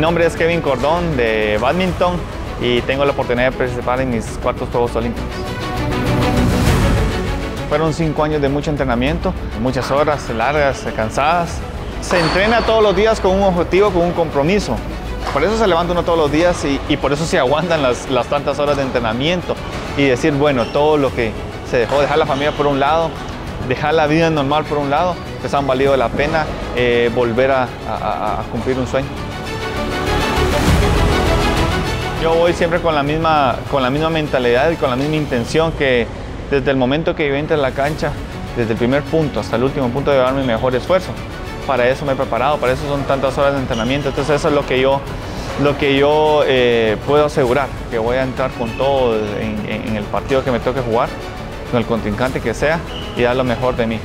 nombre es Kevin Cordón de badminton y tengo la oportunidad de participar en mis cuartos Juegos Olímpicos. Fueron cinco años de mucho entrenamiento, muchas horas largas, cansadas. Se entrena todos los días con un objetivo, con un compromiso. Por eso se levanta uno todos los días y, por eso se aguantan las, tantas horas de entrenamiento y decir, bueno, todo lo que se dejó, dejar la familia por un lado, dejar la vida normal por un lado, pues han valido la pena eh, volver a cumplir un sueño. Yo voy siempre con la, misma, con la misma mentalidad y con la misma intención que desde el momento que yo entro en la cancha, desde el primer punto hasta el último punto, de dar mi mejor esfuerzo. Para eso me he preparado, para eso son tantas horas de entrenamiento. Entonces eso es lo que yo, lo que yo eh, puedo asegurar, que voy a entrar con todo en, en el partido que me toque jugar, con el contrincante que sea y dar lo mejor de mí.